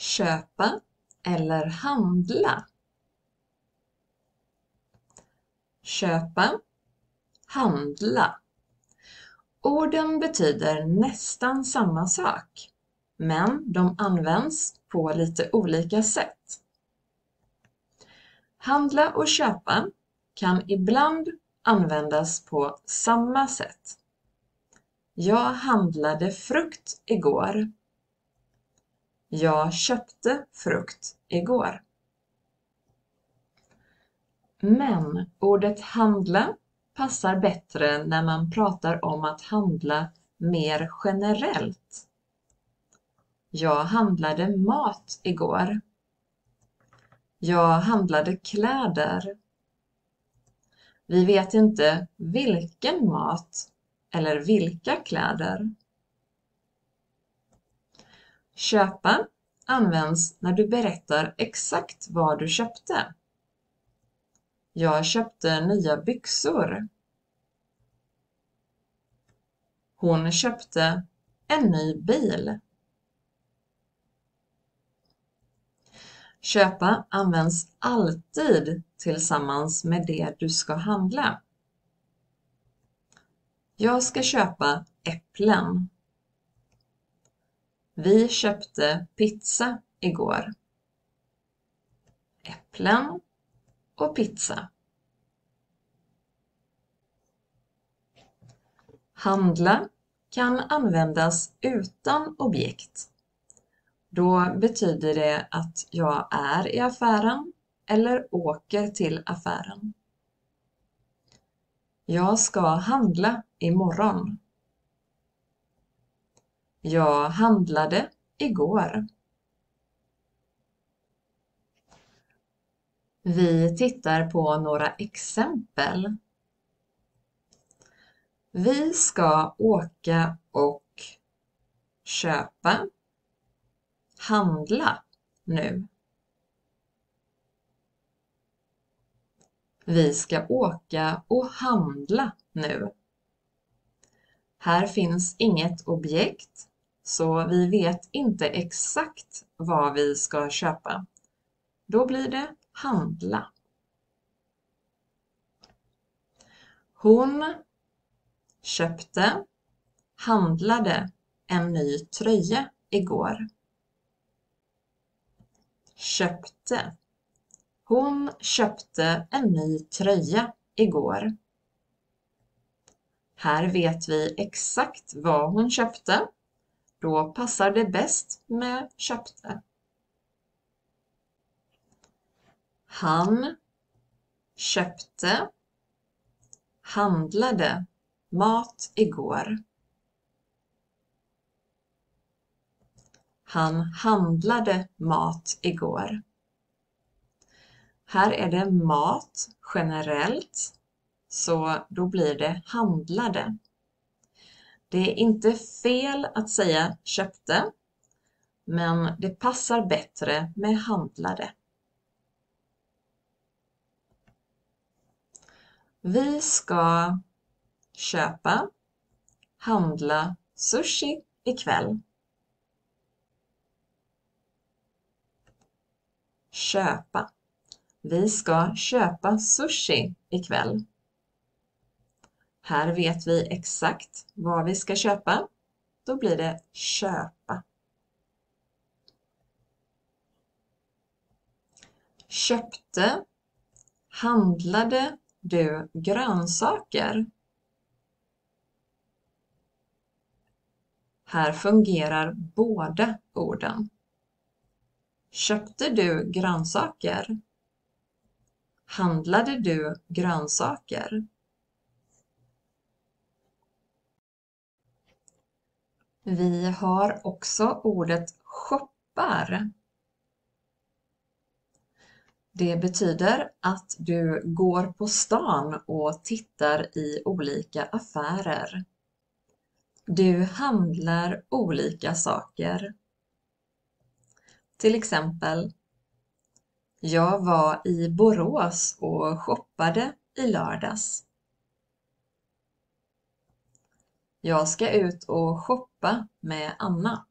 köpa eller handla. Köpa, handla. Orden betyder nästan samma sak, men de används på lite olika sätt. Handla och köpa kan ibland användas på samma sätt. Jag handlade frukt igår. Jag köpte frukt igår. Men ordet handla passar bättre när man pratar om att handla mer generellt. Jag handlade mat igår. Jag handlade kläder. Vi vet inte vilken mat eller vilka kläder. Köpa används när du berättar exakt vad du köpte. Jag köpte nya byxor. Hon köpte en ny bil. Köpa används alltid tillsammans med det du ska handla. Jag ska köpa äpplen. Vi köpte pizza igår. Äpplen och pizza. Handla kan användas utan objekt. Då betyder det att jag är i affären eller åker till affären. Jag ska handla imorgon. Jag handlade igår. Vi tittar på några exempel. Vi ska åka och köpa, handla nu. Vi ska åka och handla nu. Här finns inget objekt, så vi vet inte exakt vad vi ska köpa. Då blir det handla. Hon köpte, handlade en ny tröja igår. Köpte. Hon köpte en ny tröja igår. Här vet vi exakt vad hon köpte. Då passar det bäst med köpte. Han köpte, handlade mat igår. Han handlade mat igår. Här är det mat generellt, så då blir det handlade. Det är inte fel att säga köpte, men det passar bättre med handlade. Vi ska köpa, handla sushi ikväll. Köpa. Vi ska köpa sushi ikväll. Här vet vi exakt vad vi ska köpa. Då blir det köpa. Köpte, handlade du grönsaker? Här fungerar båda orden. Köpte du grönsaker? Handlade du grönsaker? Vi har också ordet shoppar. Det betyder att du går på stan och tittar i olika affärer. Du handlar olika saker. Till exempel, jag var i Borås och shoppade i lördags. Jag ska ut och shoppa med Anna.